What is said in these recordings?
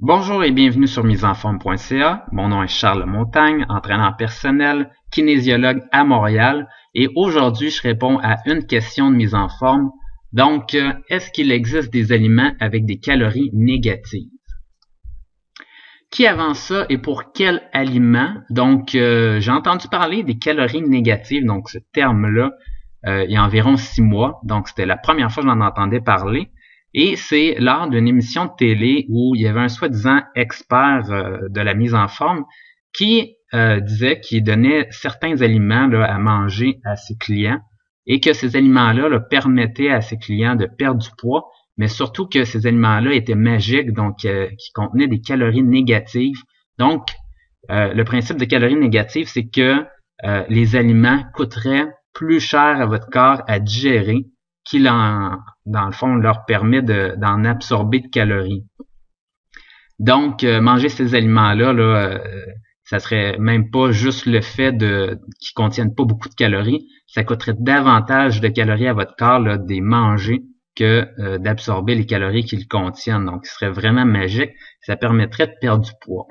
Bonjour et bienvenue sur misenforme.ca. Mon nom est Charles Montagne, entraîneur personnel, kinésiologue à Montréal et aujourd'hui je réponds à une question de mise en forme. Donc, euh, est-ce qu'il existe des aliments avec des calories négatives? Qui avant ça et pour quel aliment? Donc, euh, j'ai entendu parler des calories négatives, donc ce terme-là, euh, il y a environ six mois. Donc, c'était la première fois que j'en entendais parler. Et c'est lors d'une émission télé où il y avait un soi-disant expert euh, de la mise en forme qui disait qu'il donnait certains aliments à manger à ses clients et que ces aliments-là permettaient à ses clients de perdre du poids mais surtout que ces aliments-là étaient magiques, donc euh, qui contenaient des calories négatives. Donc, euh, le principe de calories négatives, c'est que euh, les aliments coûteraient plus cher à votre corps à digérer qu'il en, dans le fond, leur permet d'en absorber de calories. Donc, manger ces aliments-là, là, ça serait même pas juste le fait de qu'ils contiennent pas beaucoup de calories, ça coûterait davantage de calories à votre corps là, de les manger que euh, d'absorber les calories qu'ils contiennent. Donc, ce serait vraiment magique. Ça permettrait de perdre du poids.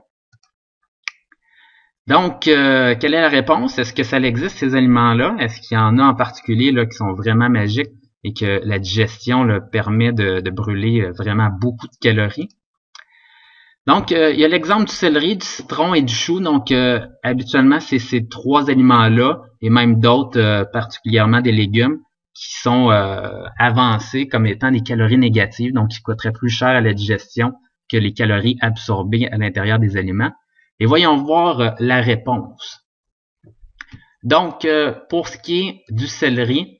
Donc, euh, quelle est la réponse? Est-ce que ça existe, ces aliments-là? Est-ce qu'il y en a en particulier là, qui sont vraiment magiques? Et que la digestion leur permet de, brûler euh, vraiment beaucoup de calories? Donc, il y a l'exemple du céleri, du citron et du chou. Donc, habituellement, c'est ces trois aliments-là, et même d'autres, particulièrement des légumes, qui sont euh, avancés comme étant des calories négatives, donc qui coûteraient plus cher à la digestion que les calories absorbées à l'intérieur des aliments. Et voyons voir euh, la réponse. Donc, euh, pour ce qui est du céleri,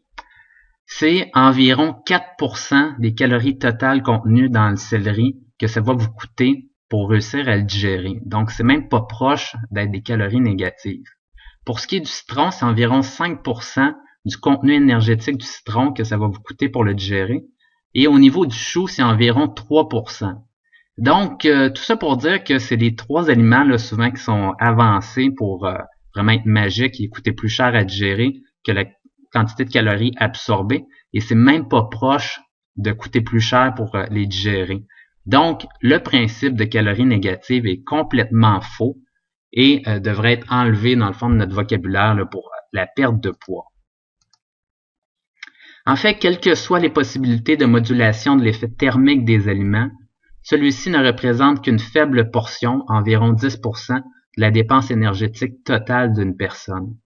c'est environ 4% des calories totales contenues dans le céleri que ça va vous coûter pour réussir à le digérer. Donc, c'est même pas proche d'être des calories négatives. Pour ce qui est du citron, c'est environ 5% du contenu énergétique du citron que ça va vous coûter pour le digérer. Et au niveau du chou, c'est environ 3%. Donc, euh, tout ça pour dire que c'est les trois aliments là, souvent qui sont avancés pour euh, vraiment être magiques et coûter plus cher à digérer que la quantité de calories absorbées. Et c'est même pas proche de coûter plus cher pour euh, les digérer. Donc, le principe de calories négatives est complètement faux et devrait être enlevé dans le fond de notre vocabulaire pour la perte de poids. En fait, quelles que soient les possibilités de modulation de l'effet thermique des aliments, celui-ci ne représente qu'une faible portion, environ 10%, de la dépense énergétique totale d'une personne.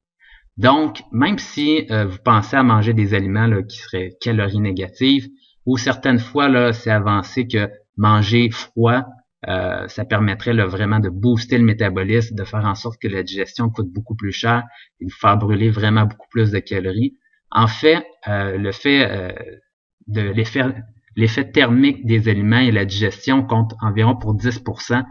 Donc, même si euh, vous pensez à manger des aliments qui seraient calories négatives, ou certaines fois, là, c'est avancé que manger froid, euh, ça permettrait vraiment de booster le métabolisme, de faire en sorte que la digestion coûte beaucoup plus cher et de faire brûler vraiment beaucoup plus de calories. En fait, euh, le fait euh, de l'effet thermique des aliments et la digestion compte environ pour 10%.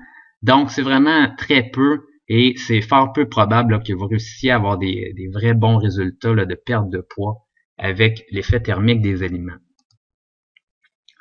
Donc, c'est vraiment très peu et c'est fort peu probable que vous réussissiez à avoir des, vrais bons résultats de perte de poids avec l'effet thermique des aliments.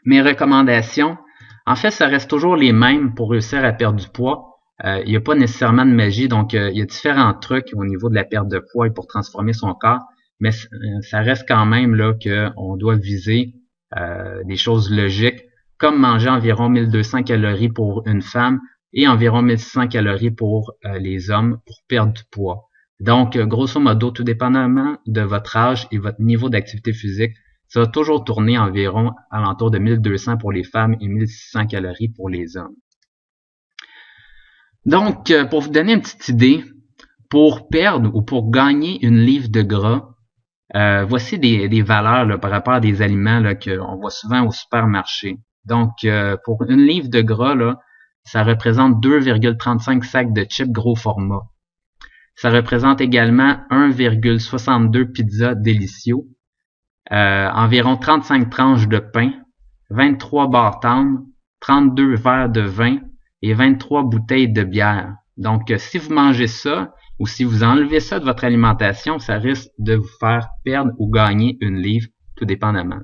Mes recommandations, en fait, ça reste toujours les mêmes pour réussir à perdre du poids. Euh, il n'y a pas nécessairement de magie, donc il y a différents trucs au niveau de la perte de poids et pour transformer son corps mais euh, ça reste quand même là qu'on doit viser euh, des choses logiques, comme manger environ 1200 calories pour une femme et environ 1600 calories pour euh, les hommes pour perdre du poids. Donc, grosso modo, tout dépendamment de votre âge et votre niveau d'activité physique, ça va toujours tourner environ alentour de 1200 pour les femmes et 1600 calories pour les hommes. Donc, pour vous donner une petite idée, pour perdre ou pour gagner une livre de gras, euh, voici des, des valeurs par rapport à des aliments qu'on voit souvent au supermarché. Donc, euh, pour une livre de gras, là, ça représente 2,35 sacs de chips gros format. Ça représente également 1,62 pizzas délicieux, euh, environ 35 tranches de pain, 23 barres tendres, 32 verres de vin et 23 bouteilles de bière. Donc, si vous mangez ça, ou si vous enlevez ça de votre alimentation, ça risque de vous faire perdre ou gagner une livre, tout dépendamment.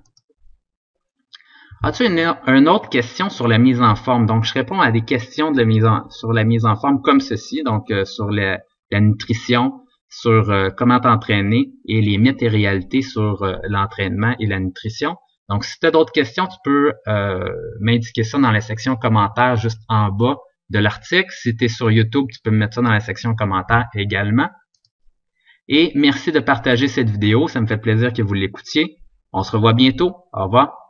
As-tu une, autre question sur la mise en forme? Donc, je réponds à des questions de la mise en, sur la mise en forme comme ceci, donc euh, sur la, nutrition, sur euh, comment t'entraîner et les mythes et réalités sur euh, l'entraînement et la nutrition. Donc, si tu as d'autres questions, tu peux euh, m'indiquer ça dans la section commentaires juste en bas de l'article. Si tu es sur YouTube, tu peux me mettre ça dans la section commentaires également. Et merci de partager cette vidéo. Ça me fait plaisir que vous l'écoutiez. On se revoit bientôt. Au revoir.